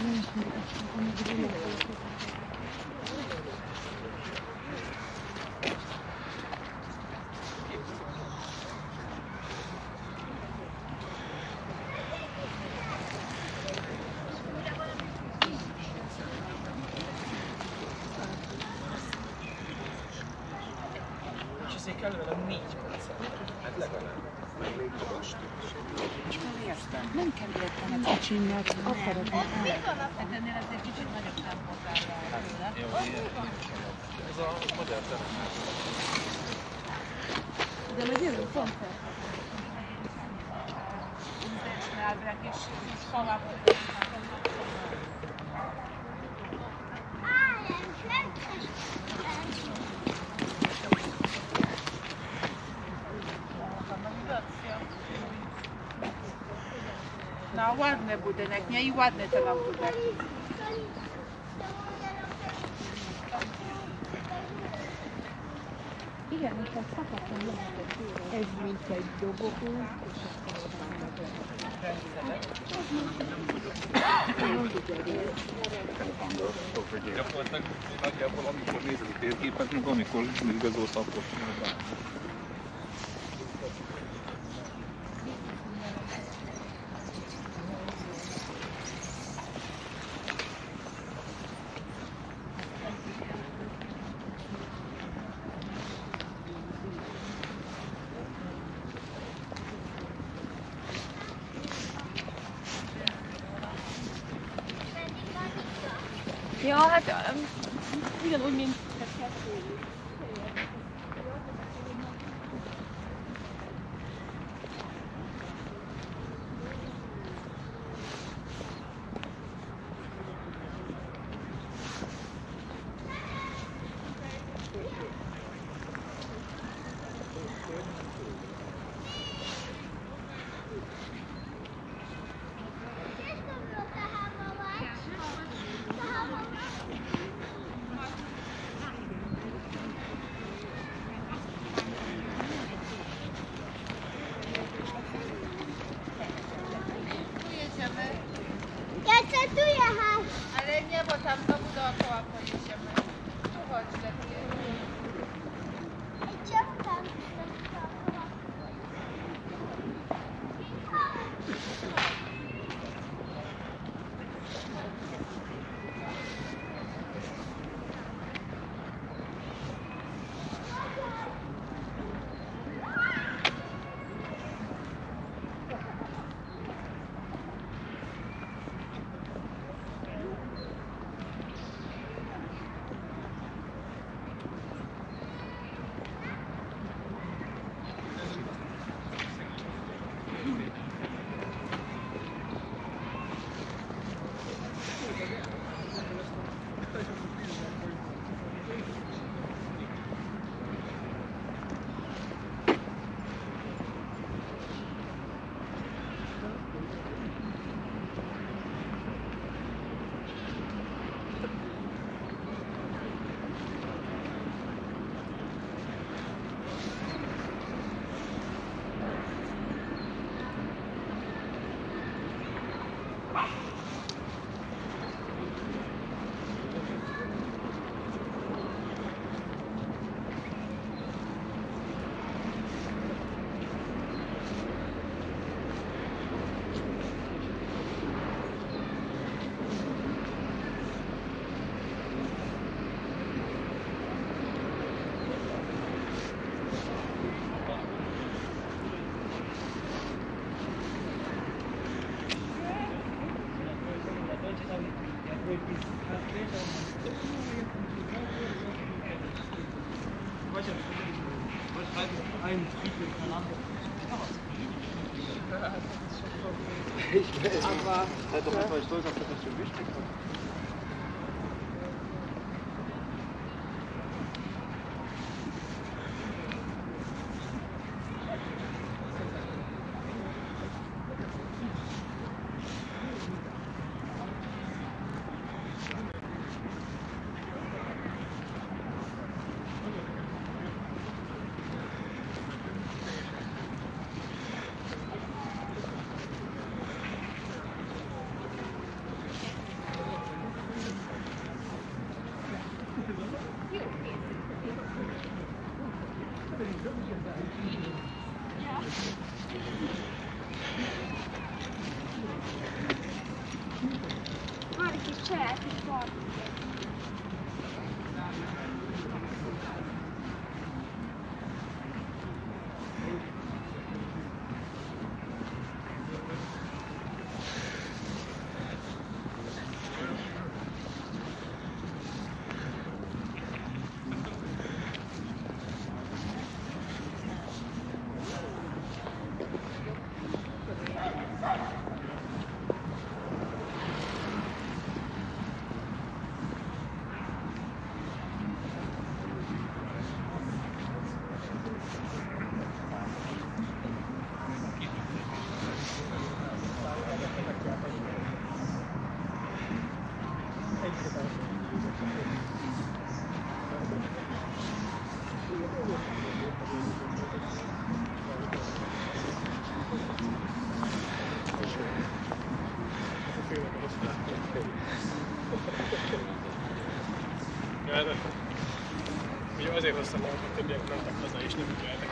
Azért érteni a kicsin, mert akarod. Hát ennél azért kicsit nagyobb ilyen. Ez a magyar telefonát. De meg jövő pont nyelvek és, és budynek, nie? I ładny ten budynek. Igen, és egy szakaszon lehet Ez mint egy dobogó, és akkor oda meg Gyakorlatilag nagyjából amikor nézed a térképet, meg amikor igazolsz, akkor É, tô com as Ugye azért hoztam, hogy a többiek mentek haza és nem ügyeltek.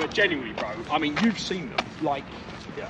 But genuinely, bro, I mean, you've seen them. Like, yeah.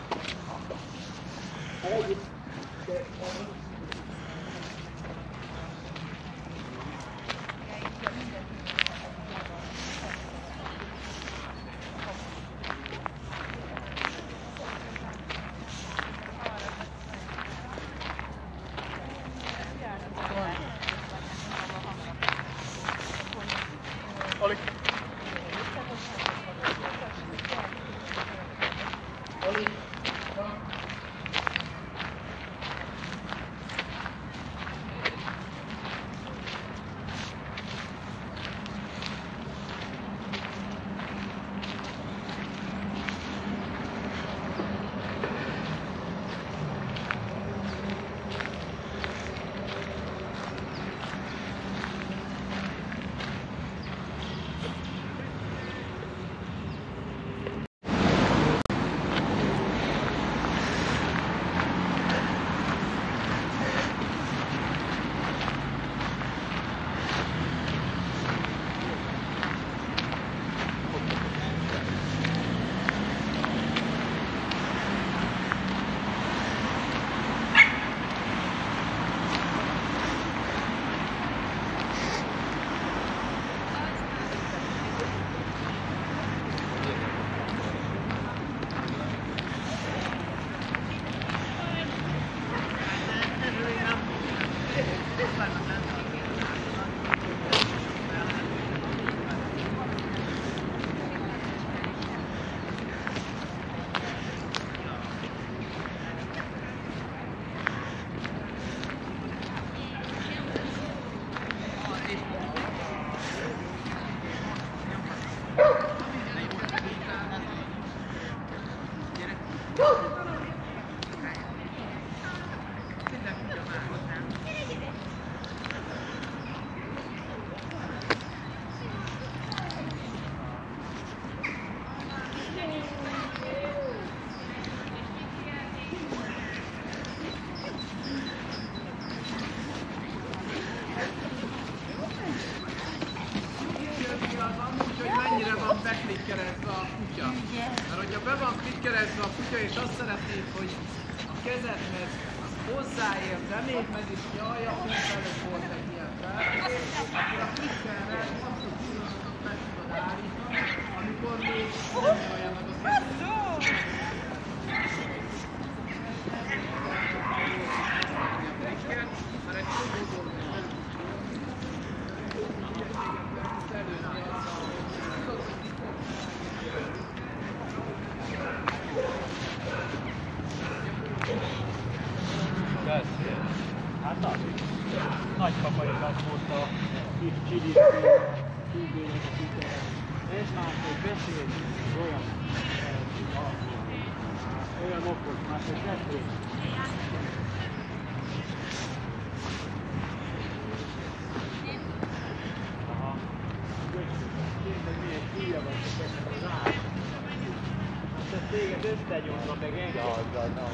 téged összenyomva, meg engem. Na, na, na.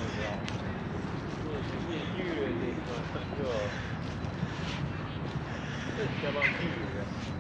Milyen gyűrődék van. Jó. Össze van gyűrve.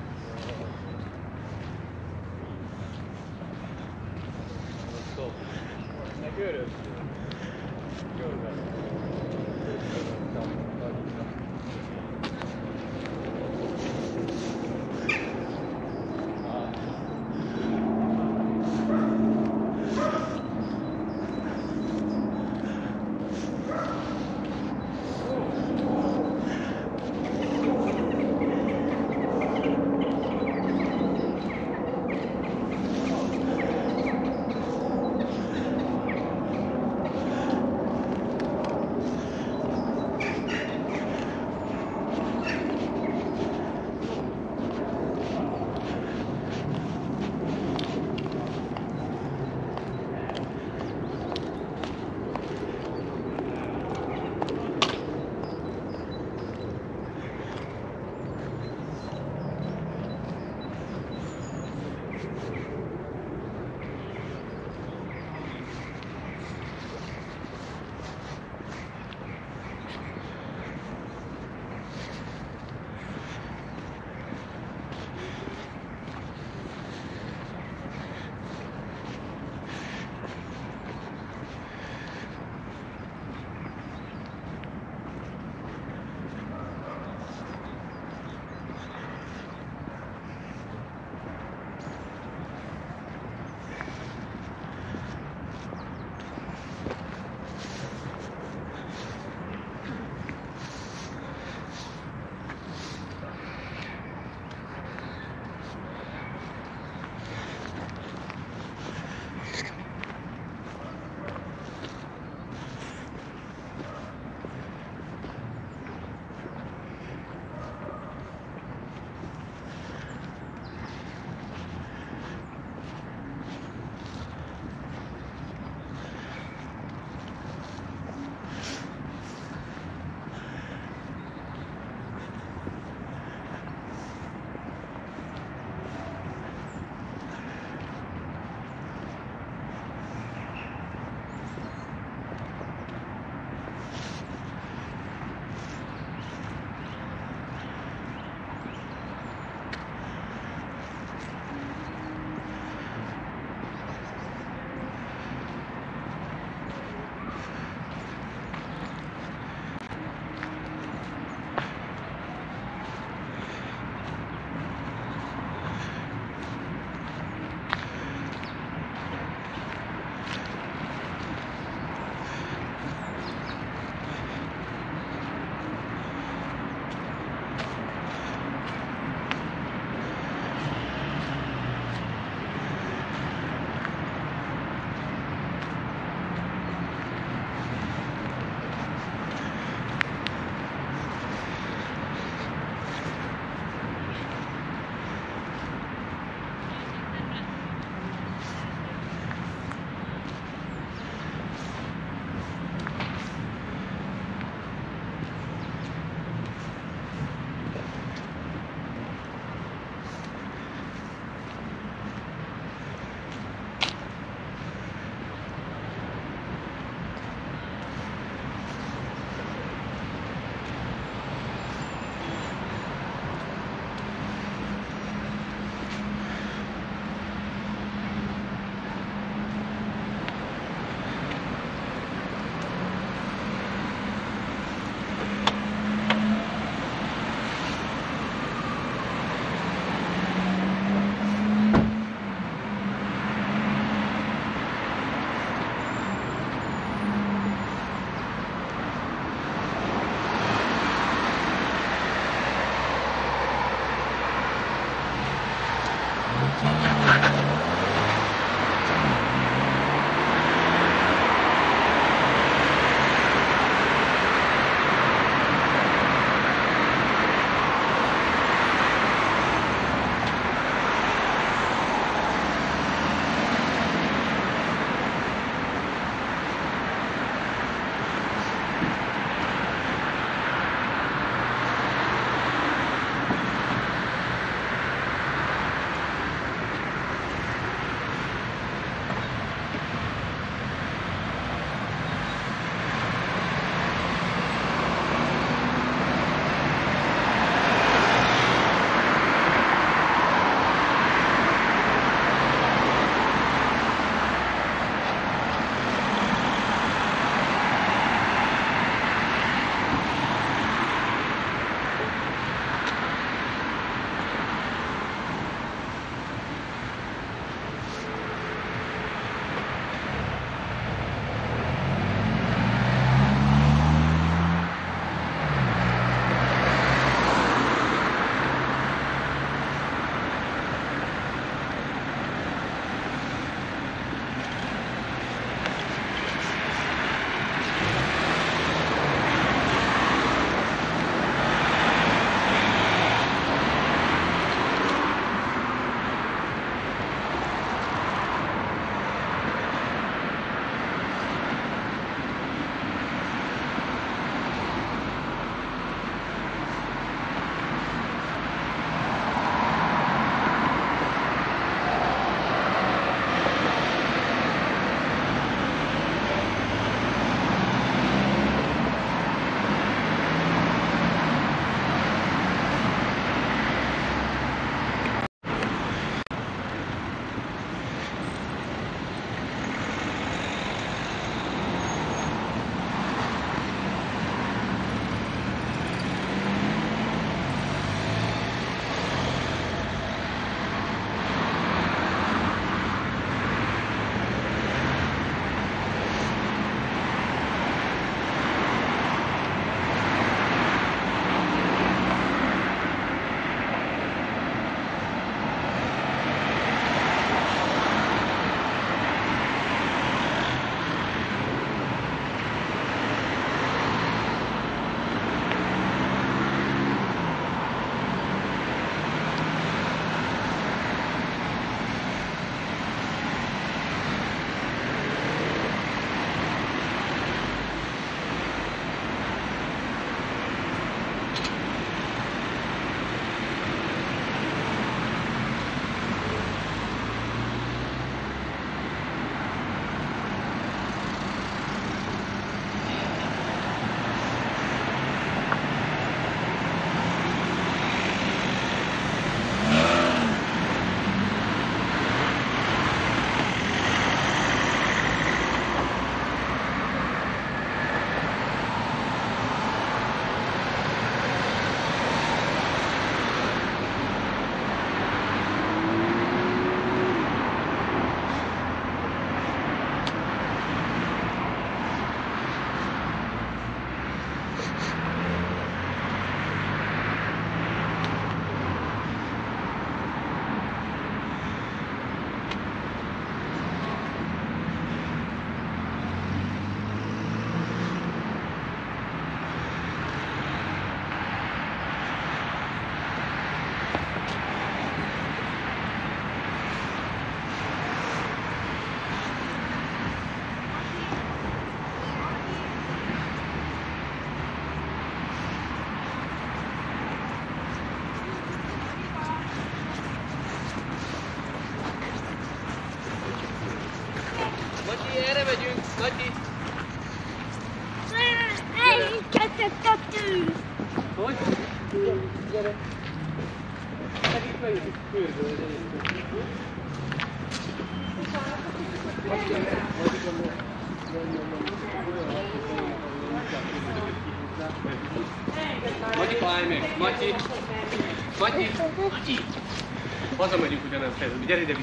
Jadi dia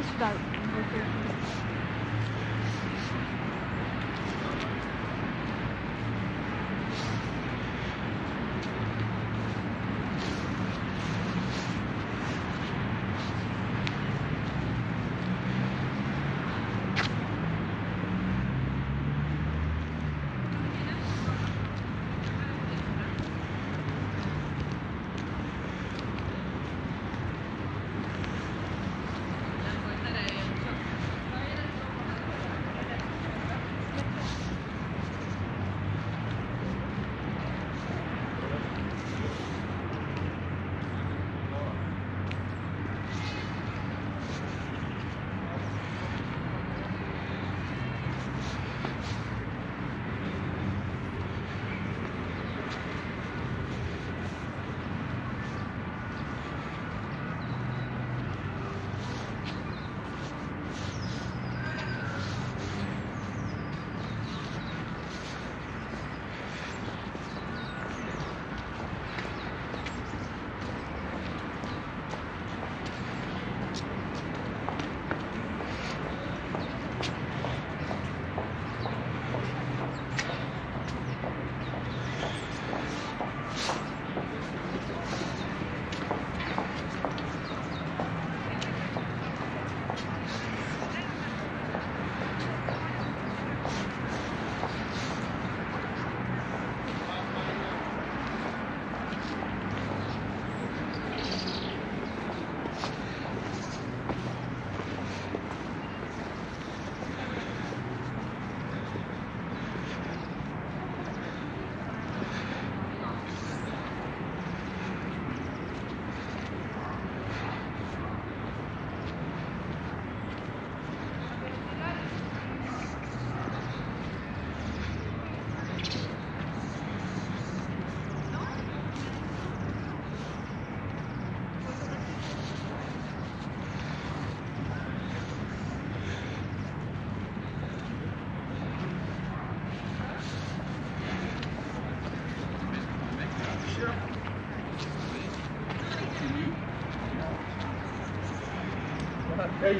arkadaşlar.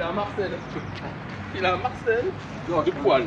il a un Marcel. Il a un Marcel. Non, de poil.